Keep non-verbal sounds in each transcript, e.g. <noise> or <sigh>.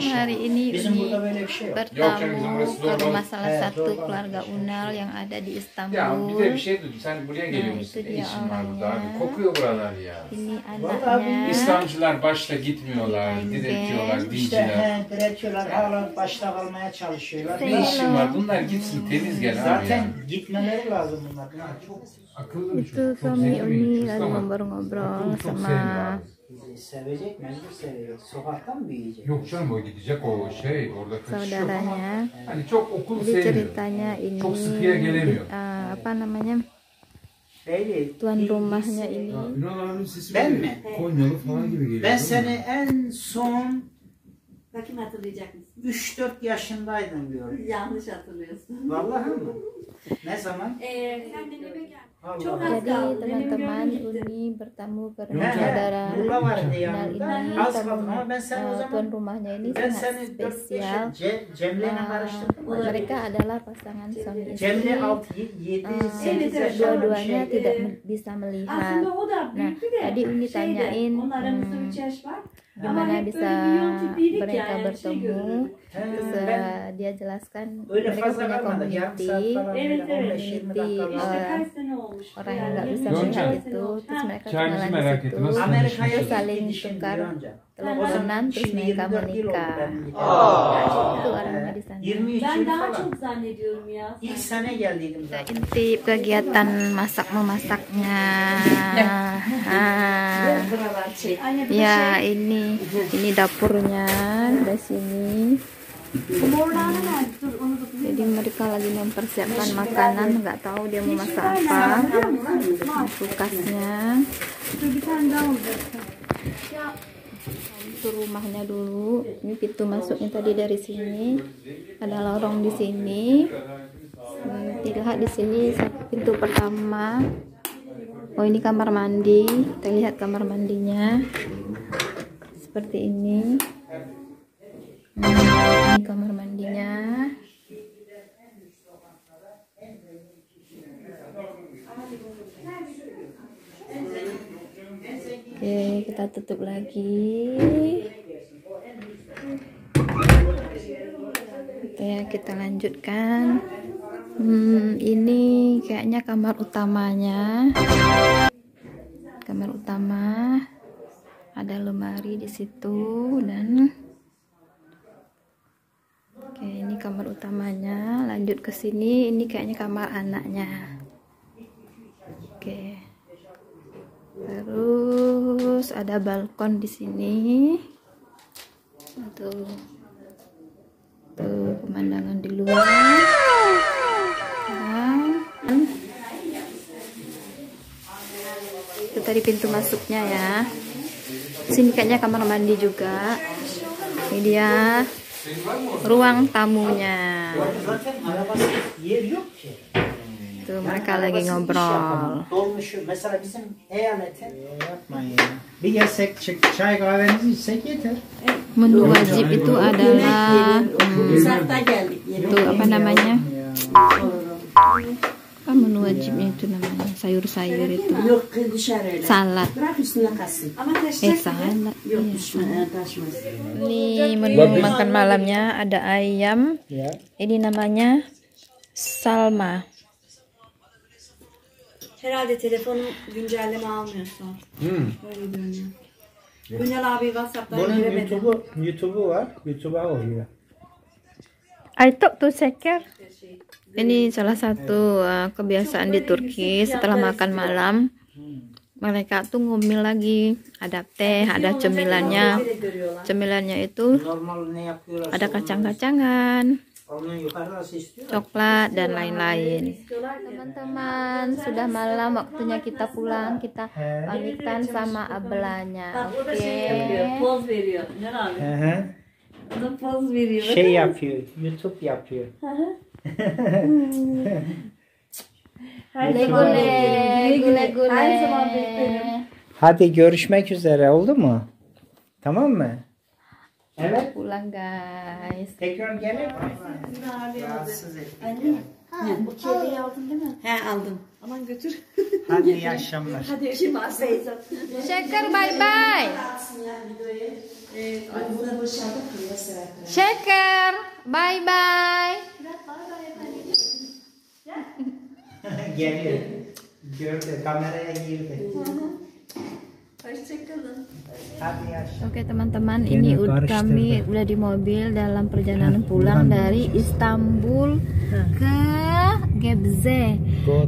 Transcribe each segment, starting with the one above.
hari ini Bizim Uni burada böyle bir şey yok. Yok canım, bizim bertamu burası ke normal. rumah salah Eh, satu normal. keluarga Unal yang ada di Ya bir de Istanbul. bir şey duydum. Sen buraya geliyor Ha, musun? itu Ne dia işin var burada orangnya. abi? Kokuyor buralar ya. Ini Vallahi anaknya. İslamcılar başta gitmiyorlar, Aynen. diretiyorlar, İşte dinciler. he, diretiyorlar, hala başta kalmaya çalışıyorlar. Ne işin var? Bunlar gitsin, temiz gel abi Zaten ya. gitmeleri lazım bunlar. Bunlar çok Akıllı bir Itu çocuk. Çok suami zeki bir Uni çocuk lagi ama ngobrol-ngobrol akıllı çok sama sevmiyor abi. Sevecek, mecbur sevecek. Sokakta mı büyüyecek? Yok canım o gidecek o şey orada kaçış yok ama hani çok okul Jadi sevmiyor. ceritanya ini Çok sıkıya gelemiyor. apa namanya Beyli, tuan rumahnya ini Ünal abinin sesi Ben böyle mi? Konyalı falan gibi geliyor. Ben değil mi? seni en son Bakayım hatırlayacak mısın? 3-4 yaşındaydım diyorum. Yanlış hatırlıyorsun. Vallahi mi? Ne zaman? Ee, sen neneme gel. Çok Allah. az Jadi kaldı. Nenem teman-teman. Uni bertamu ke rumah saudara yanımda. ini tamu tuan rumahnya ini ben sangat seni 4-5 spesial. Karıştırdım. mereka adalah pasangan suami istri. Cemre 6, 7, 8 evet, yaşında bir dua-duanya tidak bisa melihat. De. tadi Uni tanyain, hmm, 3 yaş var. Ama Gimana bisa mereka bertemu? He, Terus eh, dia jelaskan öyle mereka punya saat community falan. Evet, böyle evet. 15-20 Di, dakika İşte var. eh, sene olmuş. orang yang Yani nggak bisa melihat itu terus mereka kenalan di merak situ nasıl Amerika'ya terus saling tukar teleponan terus mereka 24 yıl oldu menikah ben gideli. itu orangnya di sana 23 Ben yıl daha falan. çok zannediyorum ya. Intip kegiatan masak memasaknya ah. Ya ini ini dapurnya di sini. Jadi mereka lagi mempersiapkan makanan nggak tahu dia mau masak apa. Kulkasnya. Ya itu rumahnya dulu. Ini pintu masuknya tadi dari sini. Ada lorong di sini. Hmm, dilihat di sini pintu pertama oh ini kamar mandi kita lihat kamar mandinya seperti ini ini kamar mandinya Oke, kita tutup lagi. Oke, kita lanjutkan. Hmm, ini kayaknya kamar utamanya. Kamar utama. Ada lemari di situ dan Oke, ini kamar utamanya. Lanjut ke sini, ini kayaknya kamar anaknya. Oke. Terus ada balkon di sini. Tuh. Tuh pemandangan di luar. Tadi pintu masuknya ya. Sini kayaknya kamar mandi juga. Ini dia ruang tamunya. Tuh mereka lagi ngobrol. Menu wajib itu adalah hmm, itu apa namanya? Ya. Apa menu wajibnya itu namanya? Sayur-sayur itu. Salad. Eh taşacak. salad. Iya. taşmaz. Ini menu makan malamnya ada ayam. Ya. Ini namanya salma. Herhalde telefonum güncelleme almıyor son. Hmm. Öyle görünüyor. Güncel abi Whatsapp'tan giremedim. YouTube'u YouTube'u var. YouTube'a oluyor. Aitok tuh ceker. Ini salah satu uh, kebiasaan di Turki setelah makan malam. Mereka tuh ngumil lagi. Ada teh, ada cemilannya. Cemilannya itu ada kacang-kacangan, coklat dan lain-lain. Teman-teman, sudah malam waktunya kita pulang. Kita pamitan sama abelanya. Oke. şey yapıyor. Poz veriyor. Ne abi? Hı hı. O da poz veriyor. Şey yapıyor. YouTube yapıyor. Her Gule zaman gule. Her zaman beklerim. Hadi görüşmek üzere oldu mu? Tamam mı? Evet. Pulang guys. Tekrar gelir mi? Rahatsız et. Anne. Bu kediyi aldın değil mi? He aldım. Aman götür. Hadi iyi akşamlar. Hadi işim var Seyzat. Shaker bye bye. Burada boşaldık <laughs> Geliyor. Gördü. Kameraya girdi. Hoşçakalın. Oke teman-teman, ini kami udah di mobil dalam perjalanan pulang dari Istanbul ke Gebze.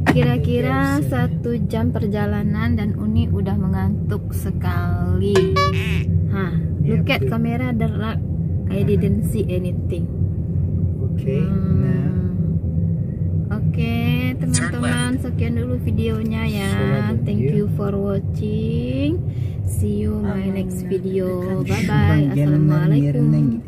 Kira-kira satu jam perjalanan dan Uni udah mengantuk sekali. Hah, look at kamera derak. I didn't see anything. Oke. Hmm. Oke, teman-teman, sekian dulu videonya ya. Thank you for watching. See you my next video. Bye bye. Assalamualaikum.